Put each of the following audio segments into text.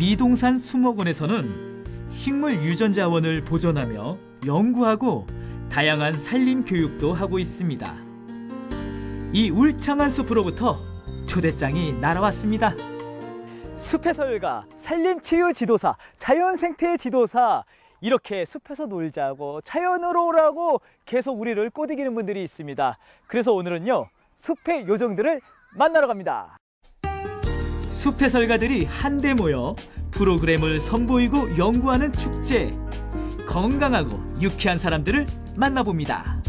미동산 수목원에서는 식물 유전자원을 보존하며 연구하고 다양한 산림 교육도 하고 있습니다. 이 울창한 숲으로부터 초대장이 날아왔습니다. 숲해설가, 산림 치유 지도사, 자연 생태 지도사 이렇게 숲에서 놀자고 자연으로 오라고 계속 우리를 꼬드기는 분들이 있습니다. 그래서 오늘은요 숲의 요정들을 만나러 갑니다. 숲해설가들이 한데 모여 프로그램을 선보이고 연구하는 축제. 건강하고 유쾌한 사람들을 만나봅니다.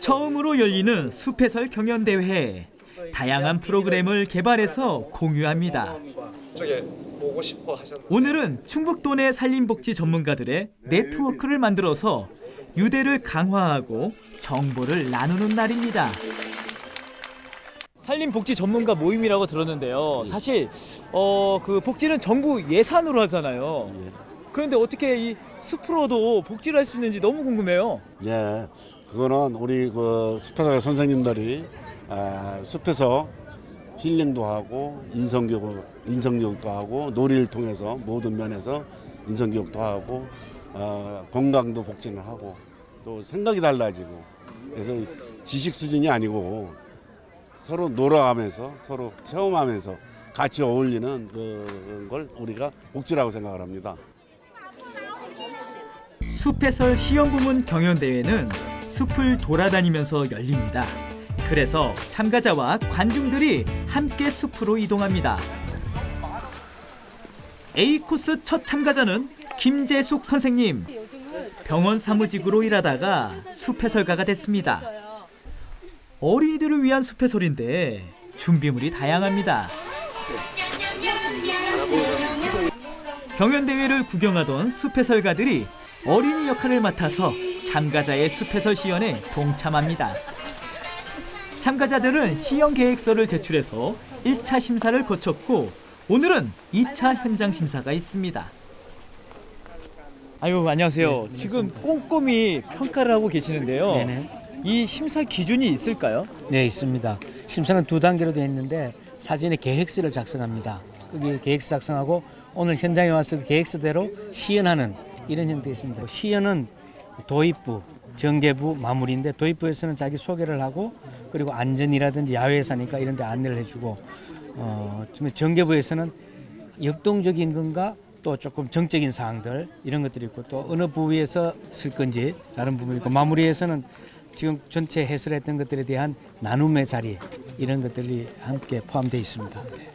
처음으로 열리는 숲해설 경연대회. 다양한 프로그램을 개발해서 공유합니다. 오늘은 충북도 내 산림복지 전문가들의 네트워크를 만들어서 유대를 강화하고 정보를 나누는 날입니다. 산림복지 전문가 모임이라고 들었는데요. 사실 어, 그 복지는 정부 예산으로 하잖아요. 그런데 어떻게 이 숲으로도 복지를 할 수 있는지 너무 궁금해요. 예, 그거는 우리 그 숲에서 선생님들이 아, 숲에서 힐링도 하고 인성교육, 인성교육도 하고 놀이를 통해서 모든 면에서 인성교육도 하고 어, 건강도 복지를 하고 또 생각이 달라지고 그래서 지식 수준이 아니고 서로 놀아가면서 서로 체험하면서 같이 어울리는 그걸 우리가 복지라고 생각을 합니다. 숲해설 시연부문 경연 대회는 숲을 돌아다니면서 열립니다. 그래서 참가자와 관중들이 함께 숲으로 이동합니다. A 코스 첫 참가자는 김재숙 선생님. 병원 사무직으로 일하다가 숲해설가가 됐습니다. 어린이들을 위한 숲해설인데 준비물이 다양합니다. 경연대회를 구경하던 숲해설가들이 어린이 역할을 맡아서 참가자의 숲해설 시연에 동참합니다. 참가자들은 시연 계획서를 제출해서 1차 심사를 거쳤고 오늘은 2차 현장 심사가 있습니다. 아유 안녕하세요. 네, 지금 꼼꼼히 평가를 하고 계시는데요. 네네. 이 심사 기준이 있을까요? 네 있습니다. 심사는 두 단계로 되어 있는데 사진에 계획서를 작성합니다. 거기 계획서 작성하고 오늘 현장에 와서 그 계획서대로 시연하는 이런 형태 있습니다. 시연은 도입부, 정계부, 마무리인데 도입부에서는 자기 소개를 하고 그리고 안전이라든지 야외에 사니까 이런 데 안내를 해주고 어, 정계부에서는 역동적인 건가 또 조금 정적인 사항들 이런 것들이 있고 또 어느 부위에서 쓸 건지 다른 부분이 있고 마무리에서는 지금 전체 해설했던 것들에 대한 나눔의 자리 이런 것들이 함께 포함되어 있습니다. 네.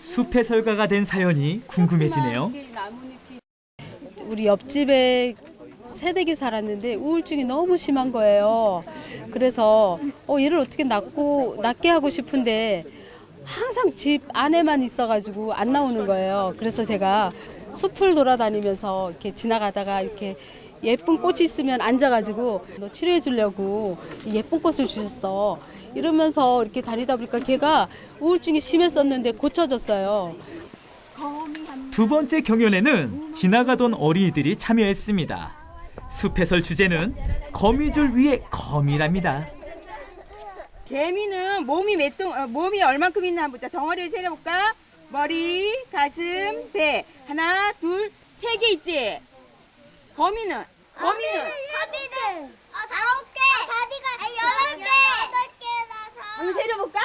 숲 해설가가 된 사연이 궁금해지네요. 우리 옆집에 새댁이 살았는데 우울증이 너무 심한 거예요. 그래서 어, 얘를 어떻게 낫고 낫게 하고 싶은데 항상 집 안에만 있어가지고 안 나오는 거예요. 그래서 제가 숲을 돌아다니면서 이렇게 지나가다가 이렇게 예쁜 꽃이 있으면 앉아가지고 너 치료해 주려고 예쁜 꽃을 주셨어. 이러면서 이렇게 다니다 보니까 걔가 우울증이 심했었는데 고쳐졌어요. 두 번째 경연에는 지나가던 어린이들이 참여했습니다. 숲해설 주제는 거미줄 위에 거미랍니다. 개미는 몸이 몇 동, 어, 몸이 얼만큼 있나 한번 보자. 덩어리를 세려볼까? 머리, 가슴, 배. 하나, 둘, 세 개 있지? 거미는? 거미는? 거미는 어, 다섯 개. 어, 다리가 여덟 개. 여덟 개라서. 한번 세려볼까?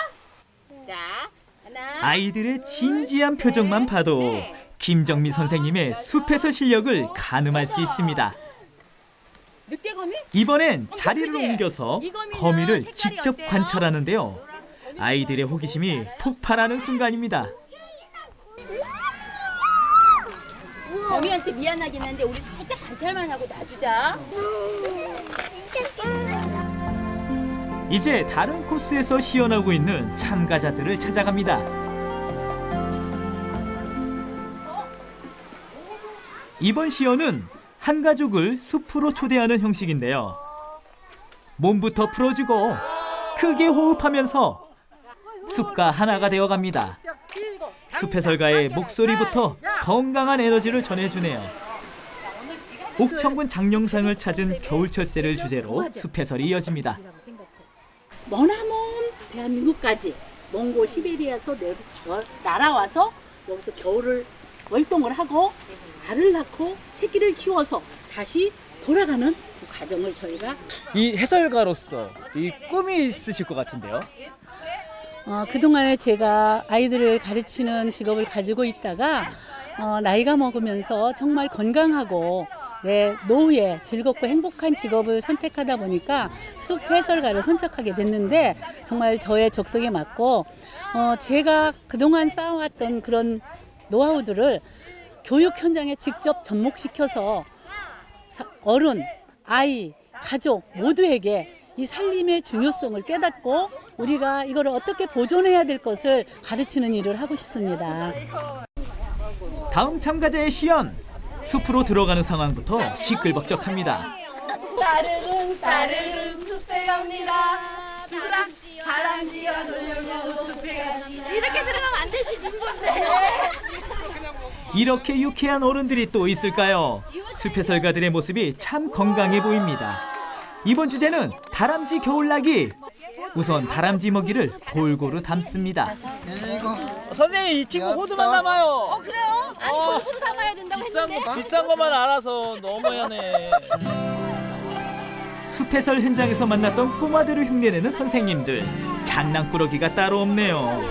자, 하나. 아이들의 진지한 표정만 봐도 김정미 선생님의 숲에서 실력을 가늠할 수 있습니다. 늑대거미? 이번엔 자리를 옮겨서 거미를 직접 관찰하는데요. 아이들의 호기심이 폭발하는 순간입니다. 거미한테 미안하긴 한데 우리 살짝 관찰만 하고 놔주자. 이제 다른 코스에서 시연하고 있는 참가자들을 찾아갑니다. 이번 시연은 한 가족을 숲으로 초대하는 형식인데요. 몸부터 풀어주고 크게 호흡하면서 숲과 하나가 되어갑니다. 숲 해설가의 목소리부터 건강한 에너지를 전해주네요. 옥천군 장령상을 찾은 겨울철새를 주제로 숲 해설이 이어집니다. 머나먼 대한민국까지 몽고 시베리아에서 내, 어, 날아와서 여기서 겨울을 월동을 하고 알을 낳고 새끼를 키워서 다시 돌아가는 그 과정을 저희가 이 해설가로서 이 꿈이 있으실 것 같은데요. 어, 그동안에 제가 아이들을 가르치는 직업을 가지고 있다가 어, 나이가 먹으면서 정말 건강하고 내 노후에 즐겁고 행복한 직업을 선택하다 보니까 숲 해설가를 선택하게 됐는데 정말 저의 적성에 맞고 어, 제가 그동안 쌓아왔던 그런 노하우들을 교육 현장에 직접 접목시켜서 사- 어른, 아이, 가족 모두에게 이 살림의 중요성을 깨닫고 우리가 이거를 어떻게 보존해야 될 것을 가르치는 일을 하고 싶습니다. 다음 참가자의 시연 숲으로 들어가는 상황부터 시끌벅적합니다. 따르릉 따르릉 숲에 갑니다. 누구랑 바람지어 놀려고 숲에 갑니다. 이렇게 들어가면 안 되지 중건데. 이렇게 유쾌한 어른들이 또 있을까요? 숲해 설가들의 모습이 참 건강해 보입니다. 이번 주제는 다람쥐 겨울나기. 우선 다람쥐 먹이를 골고루 담습니다. 선생님 이 친구 호두만 남아요. 어 그래요? 아니 골고루 담아야 된다고 비싼 거 비싼 것만 알아서 너무하네. 숲해설 현장에서 만났던 꼬마들을 흉내내는 선생님들 장난꾸러기가 따로 없네요.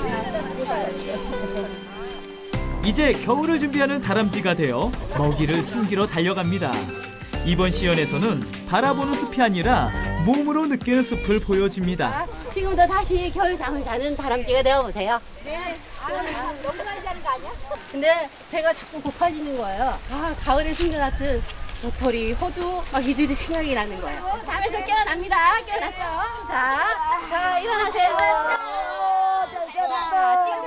이제 겨울을 준비하는 다람쥐가 되어 먹이를 숨기러 달려갑니다. 이번 시연에서는 바라보는 숲이 아니라 몸으로 느끼는 숲을 보여줍니다. 지금부터 다시 겨울 잠을 자는 다람쥐가 되어보세요. 근데 배가 자꾸 고파지는 거예요. 아, 가을에 숨겨놨던 도토리, 호두 막 이들이 생각이 나는 거예요. 잠에서 깨어납니다. 깨어났어요. 자, 자 일어나세요. 자, 지금부터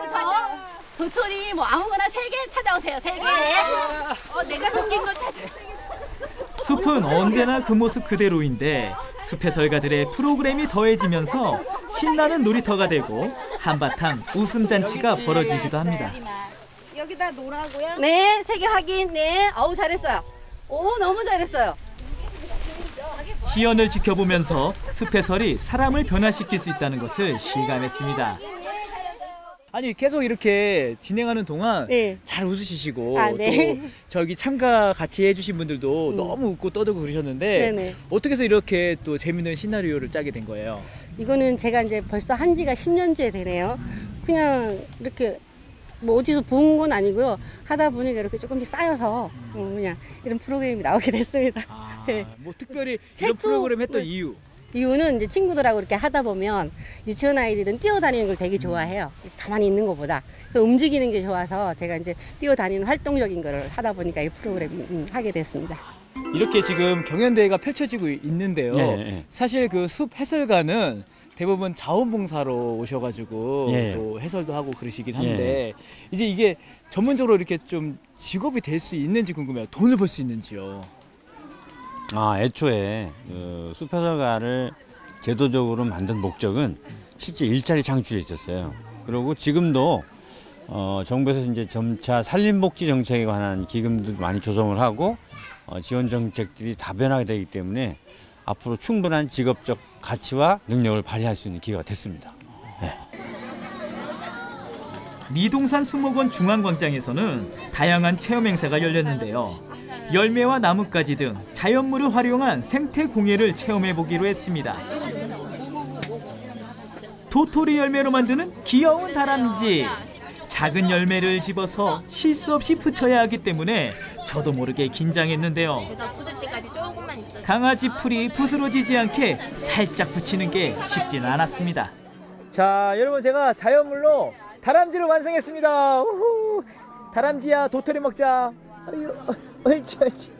도토리 뭐 아무거나 세 개 찾아오세요. 세 개. 어, 내가 숨긴 거 찾아. 숲은 언제나 그 모습 그대로인데 숲해설가들의 프로그램이 더해지면서 신나는 놀이터가 되고 한바탕 웃음 잔치가 벌어지기도 합니다. 여기다 놓으라고요? 네, 세 개 확인. 네, 어우 잘했어요. 오, 너무 잘했어요. 시연을 지켜보면서 숲해설이 사람을 변화시킬 수 있다는 것을 실감했습니다. 아니 계속 이렇게 진행하는 동안 네. 잘 웃으시고 아, 네. 또 저기 참가 같이 해주신 분들도 너무 웃고 떠들고 그러셨는데 네네. 어떻게 해서 이렇게 또 재밌는 시나리오를 짜게 된 거예요? 이거는 제가 이제 벌써 한 지가 10년째 되네요. 그냥 이렇게 뭐 어디서 본 건 아니고요. 하다 보니까 이렇게 조금씩 쌓여서 음, 그냥 이런 프로그램이 나오게 됐습니다. 아, 네. 뭐 특별히 이런 책도- 프로그램 했던 네. 이유 이유는 이제 친구들하고 이렇게 하다 보면 유치원 아이들은 뛰어다니는 걸 되게 좋아해요. 가만히 있는 것보다. 그래서 움직이는 게 좋아서 제가 이제 뛰어다니는 활동적인 거를 하다 보니까 이 프로그램 음, 하게 됐습니다. 이렇게 지금 경연대회가 펼쳐지고 있는데요. 예, 예. 사실 그 숲 해설가는 대부분 자원봉사로 오셔가지고 예. 또 해설도 하고 그러시긴 한데 이제 이게 전문적으로 이렇게 좀 직업이 될 수 있는지 궁금해요. 돈을 벌 수 있는지요. 아, 애초에 그 숲해설가를 제도적으로 만든 목적은 실제 일자리 창출에 있었어요. 그리고 지금도 어, 정부에서 이제 점차 산림복지 정책에 관한 기금도 많이 조성을 하고 어, 지원 정책들이 다변화가 되기 때문에 앞으로 충분한 직업적 가치와 능력을 발휘할 수 있는 기회가 됐습니다. 미동산 수목원 중앙광장에서는 다양한 체험 행사가 열렸는데요. 열매와 나뭇가지 등 자연물을 활용한 생태 공예를 체험해 보기로 했습니다. 도토리 열매로 만드는 귀여운 다람쥐. 작은 열매를 집어서 실수 없이 붙여야 하기 때문에 저도 모르게 긴장했는데요. 강아지 풀이 부스러지지 않게 살짝 붙이는 게 쉽지는 않았습니다. 자, 여러분 제가 자연물로 다람쥐를 완성했습니다. 우후. 다람쥐야 도토리 먹자. 아유, 옳지 옳지.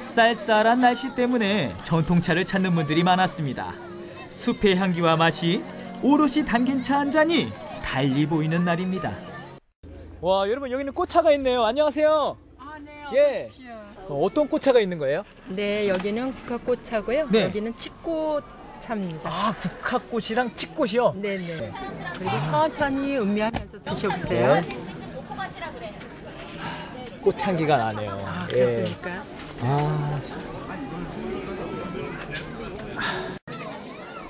쌀쌀한 날씨 때문에 전통차를 찾는 분들이 많았습니다. 숲의 향기와 맛이 오롯이 담긴 차 한 잔이 달리 보이는 날입니다. 와, 여러분 여기는 꽃차가 있네요. 안녕하세요. 예. 어, 어떤 꽃차가 있는 거예요? 네, 여기는 국화꽃차고요. 네. 여기는 칡꽃 차입니다. 아, 국화꽃이랑 칡꽃이요? 네네. 그리고 천천히 음미하면서 드셔보세요. 네. 꽃향기가 나네요. 아, 예. 그렇습니까? 아, 참.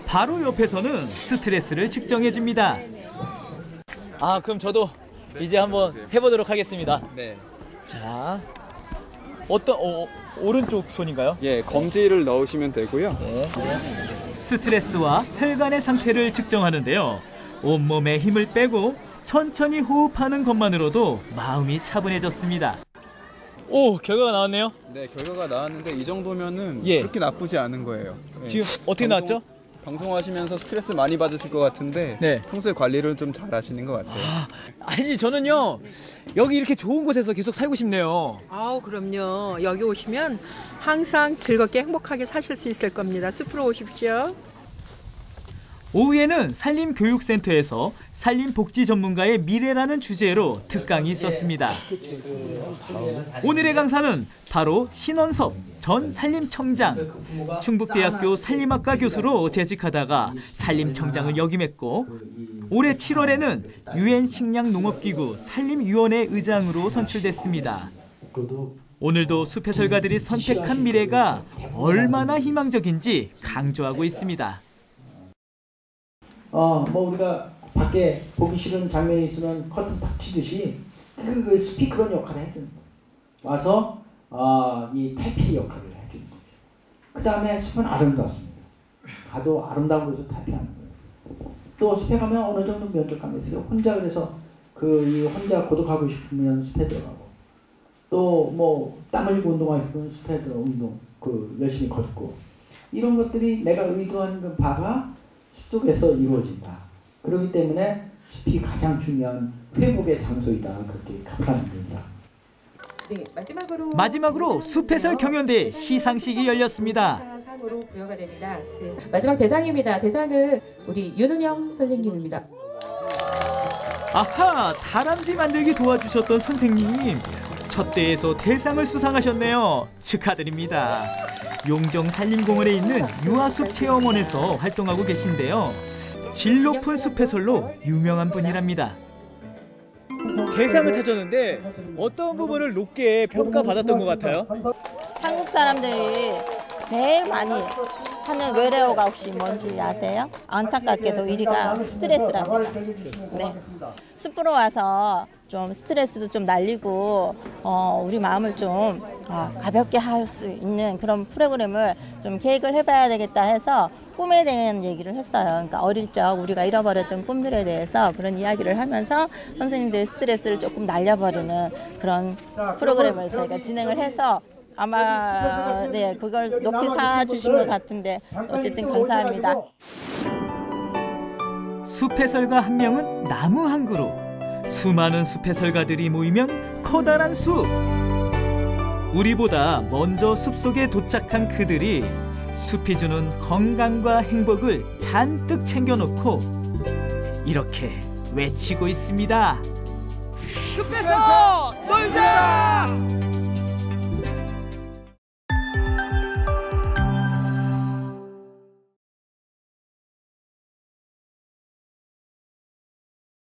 바로 옆에서는 스트레스를 측정해 줍니다. 아, 그럼 저도 이제 한번 해보도록 하겠습니다. 네. 자, 어떤 어, 어, 오른쪽 손인가요? 예, 검지를 넣으시면 되고요. 스트레스와 혈관의 상태를 측정하는데요. 온몸에 힘을 빼고 천천히 호흡하는 것만으로도 마음이 차분해졌습니다. 오, 결과가 나왔네요. 네, 결과가 나왔는데 이 정도면은 예. 그렇게 나쁘지 않은 거예요. 예. 지금 어떻게 나왔죠? 방송하시면서 스트레스 많이 받으실 것 같은데 네. 평소에 관리를 좀 잘 하시는 것 같아요. 아니 저는요 여기 이렇게 좋은 곳에서 계속 살고 싶네요. 아우 그럼요. 여기 오시면 항상 즐겁게 행복하게 사실 수 있을 겁니다. 숲으로 오십시오. 오후에는 산림교육센터에서 산림복지 전문가의 미래라는 주제로 특강이 있었습니다. 오늘의 강사는 바로 신원섭 전 산림청장. 충북대학교 산림학과 교수로 재직하다가 산림청장을 역임했고 올해 7월에는 유엔 식량농업기구 산림위원회 의장으로 선출됐습니다. 오늘도 숲해설가들이 선택한 미래가 얼마나 희망적인지 강조하고 있습니다. 어, 뭐 우리가 밖에 보기 싫은 장면이 있으면 커튼 탁 치듯이 그, 그 그런 역할을 해주는 거예요. 와서 어, 이 탈피 역할을 해주는 거죠. 그 다음에 숲은 아름답습니다. 가도 아름다운 곳에서 탈피하는 거예요. 또 숲에 가면 어느 정도 면적감이 있어요. 혼자 그래서 그 이 혼자 고독하고 싶으면 숲에 들어가고 또 뭐 땀 흘리고 운동하고 싶으면 숲에 들어 운동 그 열심히 걷고 이런 것들이 내가 의도하는 그 바가 숲속에서 이루어진다. 그렇기 때문에 숲이 가장 중요한 회복의 장소이다. 그렇게 각하는 겁니다. 네, 마지막으로 마지막으로 숲해설 경연대 시상식이 열렸습니다. 상으로 부여가 됩니다. 네, 마지막 대상입니다. 대상은 우리 윤은영 선생님입니다. 아하, 다람쥐 만들기 도와주셨던 선생님. 첫 대에서 대상을 수상하셨네요. 축하드립니다. 용정 산림공원에 있는 유아숲 체험원에서 활동하고 계신데요. 질 높은 숲해설로 유명한 분이랍니다. 대상을 타셨는데 어떤 부분을 높게 평가받았던 것 같아요? 한국 사람들이 제일 많이 하는 외래어가 혹시 뭔지 아세요? 안타깝게도 1위가 스트레스랍니다. 네. 숲으로 와서 좀 스트레스도 좀 날리고 어, 우리 마음을 좀 아, 가볍게 할 수 있는 그런 프로그램을 좀 계획을 해봐야 되겠다 해서 꿈에 대한 얘기를 했어요. 그러니까 어릴 적 우리가 잃어버렸던 꿈들에 대해서 그런 이야기를 하면서 선생님들 스트레스를 조금 날려버리는 그런 프로그램을 저희가 진행을 해서 아마 네 그걸 높게 사주신 것 같은데 어쨌든 감사합니다. 숲 해설가 한 명은 나무 한 그루. 수많은 숲 해설가들이 모이면 커다란 숲. 우리보다 먼저 숲 속에 도착한 그들이 숲이 주는 건강과 행복을 잔뜩 챙겨놓고 이렇게 외치고 있습니다. 숲에서 놀자!